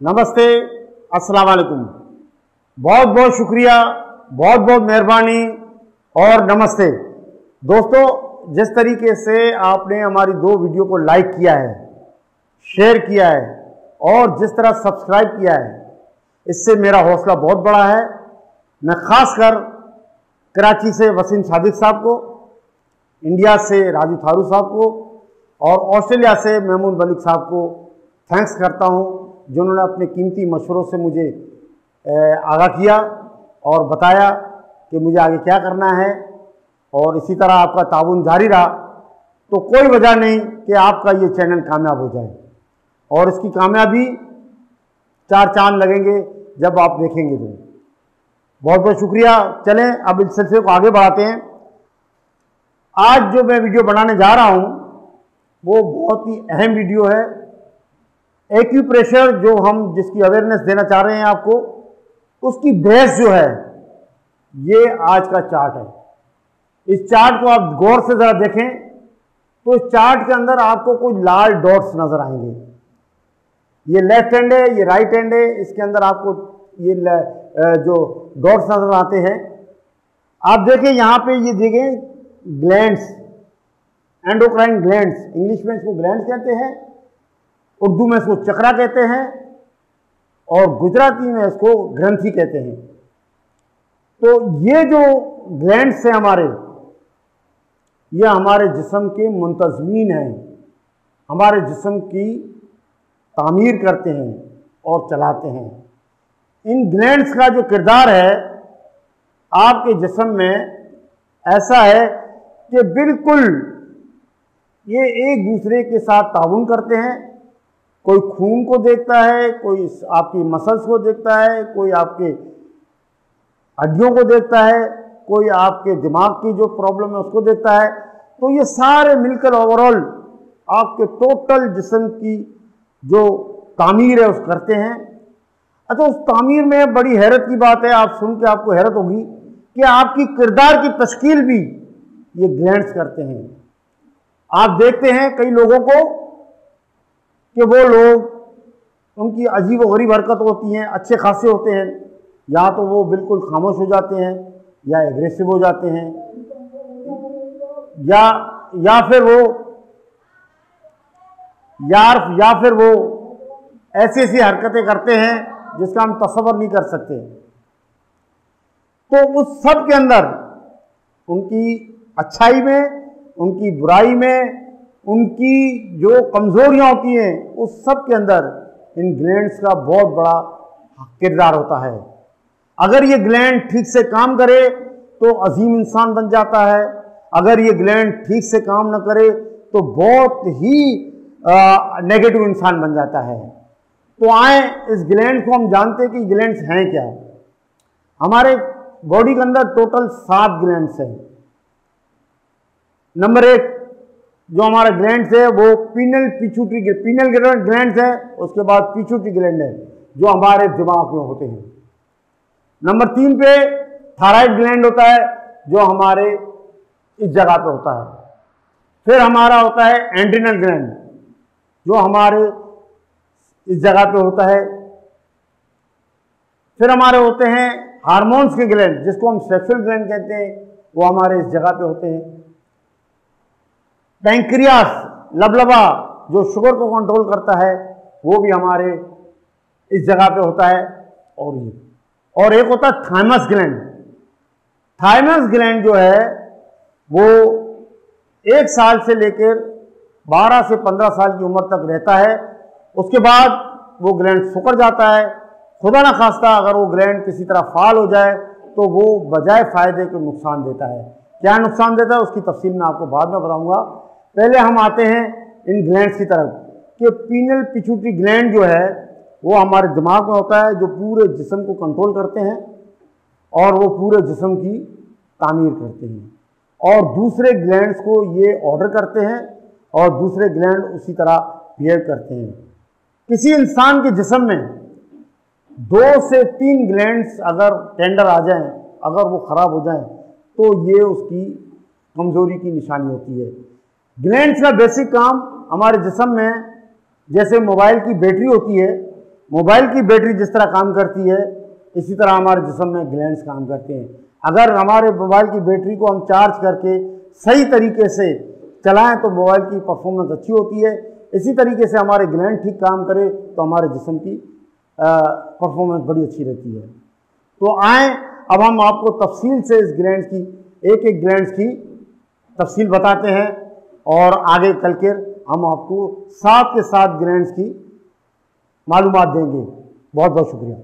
नमस्ते, अस्सलाम वालेकुम। बहुत बहुत शुक्रिया, बहुत बहुत मेहरबानी और नमस्ते। दोस्तों, जिस तरीके से आपने हमारी दो वीडियो को लाइक किया है, शेयर किया है और जिस तरह सब्सक्राइब किया है, इससे मेरा हौसला बहुत बड़ा है। मैं ख़ास कर कराची से वसीम सादिक साहब को, इंडिया से राजू थारू साहब को और ऑस्ट्रेलिया से महमूद मलिक साहब को थैंक्स करता हूँ। जिन्होंने अपने कीमती मशवरों से मुझे आगाह किया और बताया कि मुझे आगे क्या करना है और इसी तरह आपका ताउन जारी रहा तो कोई वजह नहीं कि आपका ये चैनल कामयाब हो जाए। और इसकी कामयाबी चार चाँद लगेंगे जब आप देखेंगे तो। बहुत बहुत शुक्रिया। चलें, अब इस सिलसिले को आगे बढ़ाते हैं। आज जो मैं वीडियो बनाने जा रहा हूँ, वो बहुत ही अहम वीडियो है। एक्यूप्रेशर जो हम जिसकी अवेयरनेस देना चाह रहे हैं आपको, उसकी बेस जो है, ये आज का चार्ट है। इस चार्ट को आप गौर से ज़रा देखें तो इस चार्ट के अंदर आपको कुछ लाल डॉट्स नज़र आएँगे। ये लेफ़्ट हैंड है, ये राइट हैंड है, इसके अंदर आपको ये जो डॉट्स नज़र आते हैं। आप देखें, यहाँ पे ये देखें ग्लैंड्स एंडोक्राइन ग्लैंड्स इंग्लिश में इसको ग्लैंड्स कहते हैं। उर्दू में इसको चक्रा कहते हैं और गुजराती में इसको ग्रंथी कहते हैं। तो ये जो ग्लैंड्स हैं हमारे, ये हमारे जिसम के मुंतजमीन हैं। हमारे जिसम की तामीर करते हैं और चलाते हैं। इन ग्लैंड्स का जो किरदार है, आपके जिसम में ऐसा है कि बिल्कुल ये एक दूसरे के साथ ताउन करते हैं। कोई खून को देखता है, कोई आपकी मसल्स को देखता है, कोई आपके हड्डियों को देखता है, कोई आपके दिमाग की जो प्रॉब्लम है उसको देखता है। तो ये सारे मिलकर ओवरऑल आपके टोटल जिसम की जो तामीर है, उस करते हैं। अच्छा उस तामीर में बड़ी हैरत की बात है, आप सुन के आपको हैरत होगी कि आपकी किरदार की तश्कील भी ये ग्लैंड्स करते हैं। आप देखते हैं कई लोगों को कि वो लोग, उनकी अजीब गरीब हरकत होती हैं, अच्छे खासे होते हैं, या तो वो बिल्कुल खामोश हो जाते हैं, या एग्रेसिव हो जाते हैं, या या फिर वो यार या फिर वो ऐसी ऐसी हरकतें करते हैं, जिसका हम तस्वर नहीं कर सकते। तो उस सब के अंदर, उनकी अच्छाई में, उनकी बुराई में उनकी जो कमज़ोरियाँ होती हैं, उस सब के अंदर इन ग्लैंड्स का बहुत बड़ा किरदार होता है। अगर ये ग्लैंड ठीक से काम करे तो अजीम इंसान बन जाता है। अगर ये ग्लैंड ठीक से काम न करे तो बहुत ही नेगेटिव इंसान बन जाता है। तो आए, इस ग्लैंड को हम जानते हैं कि ग्लैंड्स हैं क्या। हमारे बॉडी के अंदर टोटल सात ग्लैंड्स हैं। नंबर एक जो हमारा ग्लैंड है, वो पीनल पिछूटी पीनल ग्लैंड है, उसके बाद पिछूटी ग्लैंड है, जो हमारे दिमाग में होते हैं। नंबर तीन पे थायराइड ग्लैंड होता है, जो हमारे इस जगह पे होता है। फिर हमारा होता है एंड्रिनल ग्लैंड जो हमारे इस जगह पे होता है। फिर हमारे होते हैं हार्मोन्स के ग्लैंड जिसको हम सेक्सुअल ग्लैंड कहते हैं, वो हमारे इस जगह पे होते हैं। पैंक्रियास, लबलबा, जो शुगर को कंट्रोल करता है, वो भी हमारे इस जगह पे होता है। और ये, और एक होता है थाइमस ग्लैंड थाइमस ग्लैंड जो है, वो एक साल से लेकर 12 से 15 साल की उम्र तक रहता है। उसके बाद वो ग्लैंड सुकर जाता है। खुदा ना खास्ता, अगर वो ग्लैंड किसी तरह फाल हो जाए तो वो बजाय फ़ायदे के नुकसान देता है। क्या नुकसान देता है, उसकी तफसील मैं आपको बाद में बताऊँगा। पहले हम आते हैं इन ग्लैंड्स की तरफ़, कि पीनल पिछूटी ग्लैंड जो है, वो हमारे दिमाग में होता है, जो पूरे जिसम को कंट्रोल करते हैं, और वो पूरे जिसम की तामीर करते हैं। और दूसरे ग्लैंड्स को ये ऑर्डर करते हैं, और दूसरे ग्लैंड उसी तरह बिहेव करते हैं। किसी इंसान के जिसम में दो से तीन ग्लैंड्स अगर टेंडर आ जाएँ, अगर वो ख़राब हो जाएँ तो ये उसकी कमज़ोरी की निशानी होती है। ग्लैंड्स का बेसिक काम हमारे जिसम में जैसे मोबाइल की बैटरी होती है मोबाइल की बैटरी जिस तरह काम करती है, इसी तरह हमारे जिसम में ग्लैंड्स काम करते हैं। अगर हमारे मोबाइल की बैटरी को हम चार्ज करके सही तरीके से चलाएँ तो मोबाइल की परफॉर्मेंस अच्छी होती है। इसी तरीके से हमारे ग्लैंड ठीक काम करे तो हमारे जिसम की परफॉर्मेंस बड़ी अच्छी रहती है। तो आए, अब हम आपको तफसील से इस ग्लैंड की, एक एक ग्लैंड की तफसील बताते हैं। और आगे चल के हम आपको सात के साथ ग्लैंड की मालूम देंगे। बहुत बहुत शुक्रिया।